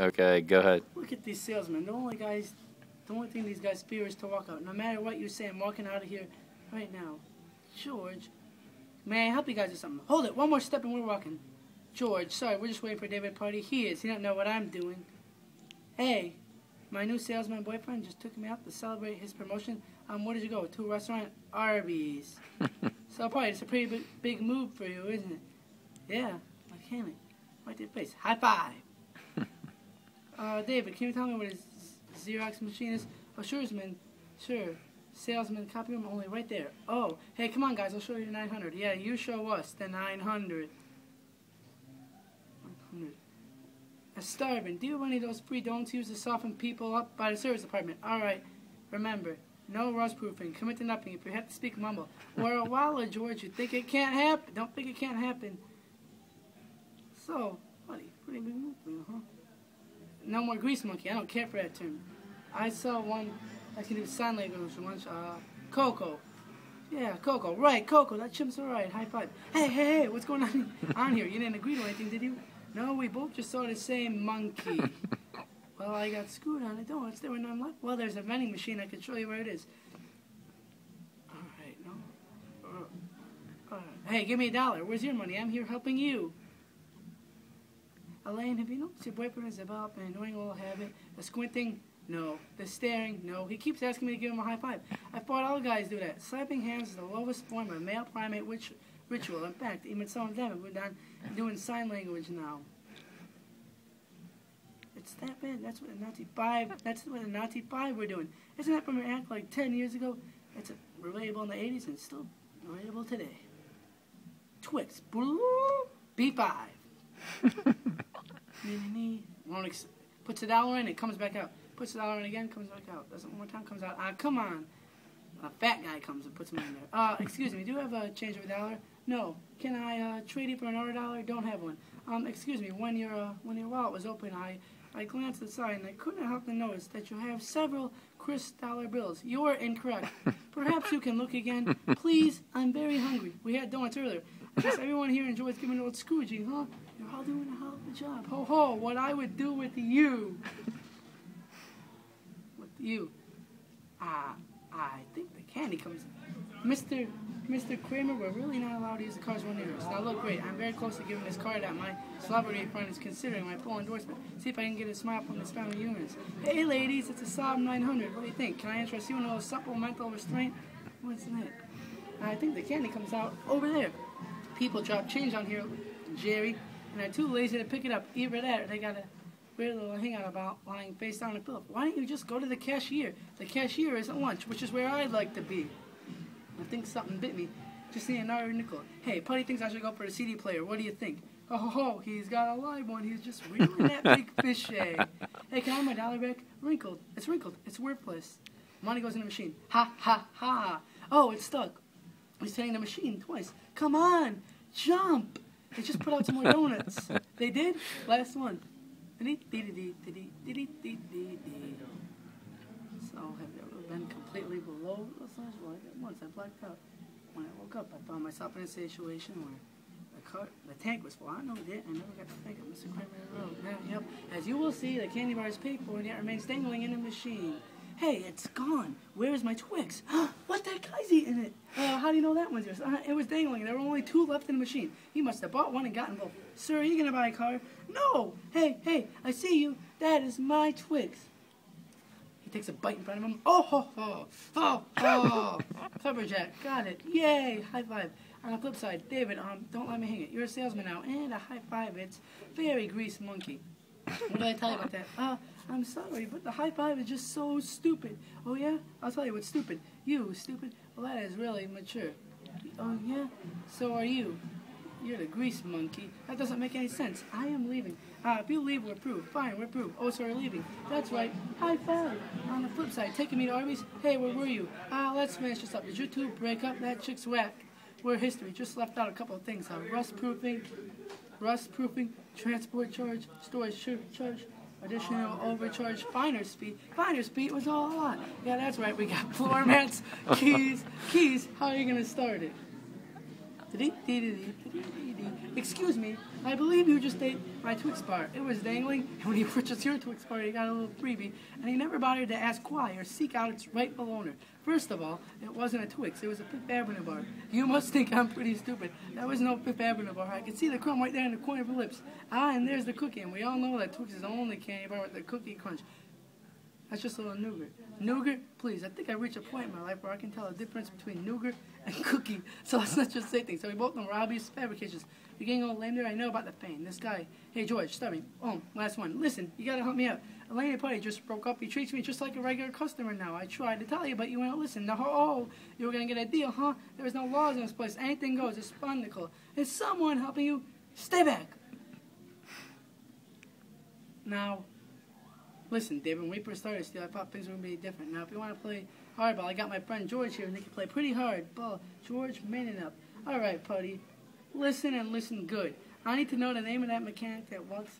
Okay, go ahead. Look at these salesmen. The only guys, the only thing these guys fear is to walk out. No matter what you say, I'm walking out of here right now. George, may I help you guys with something? Hold it. One more step and we're walking. George, sorry, we're just waiting for David Puddy. He is. He doesn't know what I'm doing. Hey, my new salesman boyfriend just took me out to celebrate his promotion. Um, where did you go? To a restaurant? Arby's. so, Puddy, it's a pretty big, big move for you, isn't it? Yeah, mechanic. Right to the face. High five. Uh, David, can you tell me what his Xerox machine is? Oh, sure, man. Sure. Salesman copy room only right there. Oh, hey, come on, guys. I'll show you the 900. Yeah, you show us the 900. 100. A starving. Do you have any of those free donuts used to soften people up by the service department? All right. Remember, no rust proofing. Commit to nothing. If you have to speak, mumble. Or a while, George, you think it can't happen? Don't think it can't happen. So, buddy, pretty big move huh? No more grease monkey. I don't care for that term. I saw one I can do sign language once. Uh, Coco. Yeah, Coco. Right, Coco. That chimp's alright. High five. Hey, hey, hey, what's going on on here? You didn't agree to anything, did you? No, we both just saw the same monkey. well, I got screwed on it. Don't. It's there when I'm left. Well, there's a vending machine. I can show you where it is. Alright, no. Uh, uh, hey, give me a dollar. Where's your money? I'm here helping you. Elaine, have you noticed your boyfriend is about an annoying little habit? The squinting? No. The staring? No. He keeps asking me to give him a high five. I thought all guys do that. Slapping hands is the lowest form of male primate ritual. In fact, even some of them have gone doing sign language now. It's that bad. That's what the Nazi five. That's what the Nazi five we're doing. Isn't that from an act like ten years ago? It's relatable in the '80s and still relatable today. Twix. B five. Puts a dollar in, it comes back out. Puts a dollar in again, comes back out. Does it one more time, comes out. Ah, come on. A fat guy comes and puts money in there. Uh, excuse me, do you have a change of a dollar? No. Can I uh, trade it for another dollar? Don't have one. Um, excuse me, when your uh, when your wallet was open, I I glanced aside and I couldn't help but notice that you have several crisp dollar bills. You are incorrect. Perhaps you can look again. Please, I'm very hungry. We had donuts earlier. I guess everyone here enjoys giving old Scroogey, huh? You're all doing a hell of a job. Ho ho, what I would do with you. with you. Uh, I think the candy comes. Mr. Mr. Kramer, we're really not allowed to use the car's when near us. Now look, great. I'm very close to giving this card out. My celebrity friend is considering my full endorsement. See if I can get a smile from his family units. Hey ladies, it's a Saab 900. What do you think? Can I interest you in a little supplemental restraint? What's that? I think the candy comes out over there. People drop change on here, Jerry, and they're too lazy to pick it up. Either that or they got a weird little hangout about lying face down in Philip. Why don't you just go to the cashier? The cashier is at lunch, which is where I'd like to be. I think something bit me. Just seeing another nickel. Hey, Puddy thinks I should go for the CD player. What do you think? Oh, ho, ho, he's got a live one. He's just reeling that big fish egg. Hey, can I have my dollar back? Wrinkled. It's wrinkled. It's worthless. Money goes in the machine. Ha, ha, ha. Oh, it's stuck. He's hitting the machine twice. Come on, jump. They just put out some more donuts. They did? Last one. So, have you ever been completely below the threshold? Once I blacked out. When I woke up, I found myself in a situation where the car, the tank was full. I know that. I never got to think of Mr. Kramer oh, Road. Now, yep. As you will see, the candy bar is paid for and yet remains dangling in the machine. Hey, it's gone. Where is my Twix? what? That guy's eating it. Uh, how do you know that one's yours? Uh, it was dangling. There were only two left in the machine. He must have bought one and gotten both. Sir, are you going to buy a car? No. Hey, hey, I see you. That is my Twix. He takes a bite in front of him. Oh, ho, ho. Oh, oh. Clever Jack. Got it. Yay. High five. On the flip side, David, um, don't let me hang it. You're a salesman now. And a high five. It's very grease monkey. What did I tell you about that? Uh, I'm sorry, but the high five is just so stupid. Oh, yeah? I'll tell you what's stupid. You, stupid? Well, that is really mature. Oh, yeah? So are you. You're the grease monkey. That doesn't make any sense. I am leaving. Ah, uh, if you leave, we're proof. Fine, we're proof. Oh, so we're leaving. That's right. High five. On the flip side, taking me to Arby's. Hey, where were you? Ah, let's finish this up. Did you two break up? That chick's whack. We're history. Just left out a couple of things. Uh, rust proofing, rust proofing, transport charge, storage charge, additional overcharge, finder's fee. Finder's fee was all a lot. Yeah, that's right. We got floor mats, keys, keys. How are you going to start it? Excuse me, I believe you just ate my Twix bar. It was dangling, and when you purchased your Twix bar, you got a little freebie, and you never bothered to ask why or seek out its rightful owner. First of all, it wasn't a Twix, it was a Fifth Avenue bar. You must think I'm pretty stupid. That was no Fifth Avenue bar. I can see the crumb right there in the corner of your lips. Ah, and there's the cookie, and we all know that Twix is only candy bar with the cookie crunch. That's just a little nougat. Nougat, please. I think I reached a point in my life where I can tell the difference between nougat and cookie. So let's not just say things. So we both know Robbie's fabrications. You're getting old lame there. I know about the fame. This guy. Hey, George, stop me. Oh, last one. Listen, you gotta help me out. Elaine and Puddy just broke up. He treats me just like a regular customer now. I tried to tell you, but you won't listen. No, oh, oh, you were gonna get a deal, huh? There's no laws in this place. Anything goes. It's fun, Nicole. Is someone helping you? Stay back. Now, Listen, David, when we first started still, I thought things were going to be different. Now, if you want to play hardball, I got my friend George here, and they can play pretty hard ball. George, man it up. All right, Puddy, listen and listen good. I need to know the name of that mechanic that walks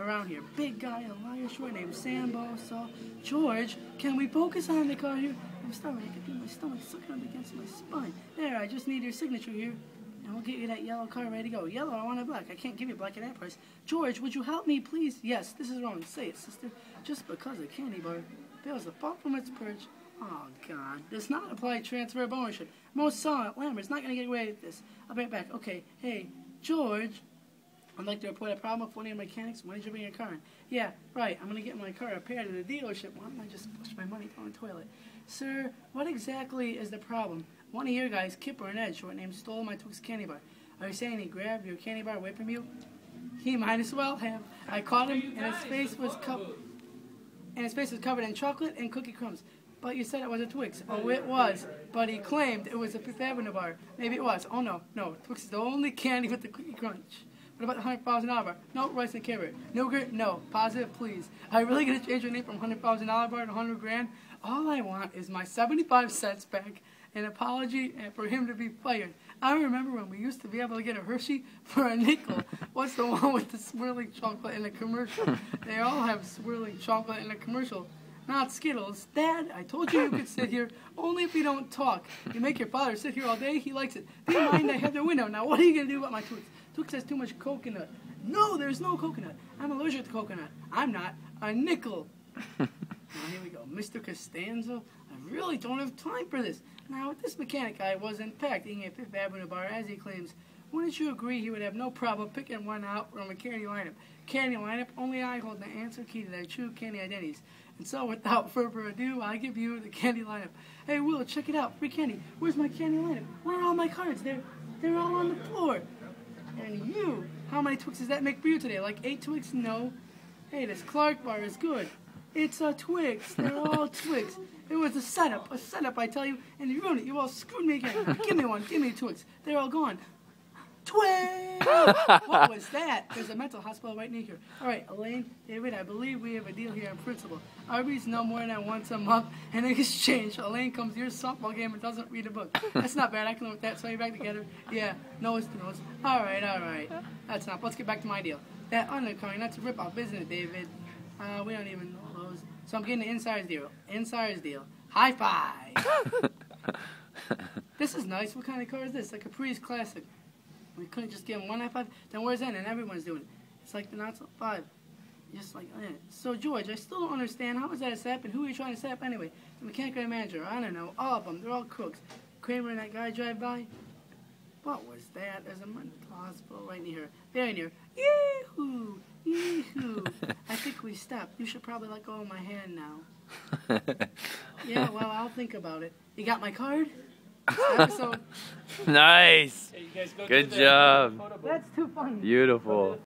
around here. Big guy, a liar short named Sambo. So, George, can we focus on the car here? I'm starving. I can feel my stomach sucking up against my spine. There, I just need your signature here. And we'll get you that yellow car ready to go. Yellow, I want it black. I can't give you black at that price. George, would you help me, please? Yes, this is wrong. Say it, sister. Just because a candy bar fails to fall from its perch. Oh, God. Does not apply transfer of ownership. Most saw it. Lambert's not going to get away with this. I'll be right back. Okay. Hey, George. I'd like to report a problem with one of your mechanics. When did you bring your car in? Yeah, right. I'm going to get my car repaired at the dealership. Why don't I just push my money down the toilet? Sir, what exactly is the problem? One of your guys, Kipper and Ed, short name, stole my Twix candy bar. Are you saying he grabbed your candy bar away from you? He might as well have. I caught him, and his face was covered. And his face was covered in chocolate and cookie crumbs. But you said it was a Twix. Oh, it was. But he claimed it was a Fifth Avenue bar. Maybe it was. Oh, no. No. Twix is the only candy with the cookie crunch. What about the hundred thousand dollar bar? No rice and carrot. No grit? No. Positive, please. Are you really gonna change your name from hundred thousand dollar bar to hundred grand? All I want is my seventy-five cents back an apology and for him to be fired. I remember when we used to be able to get a Hershey for a nickel. What's the one with the swirling chocolate in the commercial? They all have swirling chocolate in the commercial. Not Skittles. Dad, I told you you could sit here only if you don't talk. You make your father sit here all day, he likes it. Do you mind I have the window? Now what are you going to do about my Twix? Twix has too much coconut. No, there's no coconut. I'm allergic to coconut. I'm not. A nickel. now here we go. Mr. Costanza, I really don't have time for this. Now, with this mechanic guy was in fact eating a Fifth Avenue bar, as he claims. Wouldn't you agree he would have no problem picking one out from a candy lineup? Candy lineup, only I hold the answer key to their true candy identities. And so, without further ado, I give you the candy lineup. Hey, Will, check it out. Free candy. Where's my candy lineup? Where are all my cards? They're, they're all on the floor. And you, how many Twix does that make for you today? Like eight Twix? No. Hey, this Clark bar is good. It's a Twix. They're all Twix. It was a setup, a setup, I tell you, and you ruined it. You all screwed me again. give me one. Give me a Twix. They're all gone. Twix! what was that? There's a mental hospital right near here. All right, Elaine, David, I believe we have a deal here in principle. Arby's no more than once a month, and in exchange, Elaine comes to your softball game and doesn't read a book. That's not bad. I can live with that. So you back together. Yeah, nose to nose. All right, all right. That's enough. Let's get back to my deal. That undercurrent, that's a rip-off, isn't it, David? Uh, we don't even know. So I'm getting the insider's deal. Insider's deal. High five! this is nice. What kind of car is this? Like a Caprice Classic. We couldn't just give him one high five. Then where's that? And everyone's doing it. It's like the not so five. Just like that. So George, I still don't understand. How is that a setup? And who are you trying to set up anyway? The mechanic and manager. I don't know. All of them. They're all crooks. Kramer and that guy drive by. What was that? There's a mental hospital right near. Very near. Yee-hoo! Yee-hoo! I think we stopped. You should probably let go of my hand now. yeah, well, I'll think about it. You got my card? nice. Hey, you guys go Good job. That's too funny. Beautiful.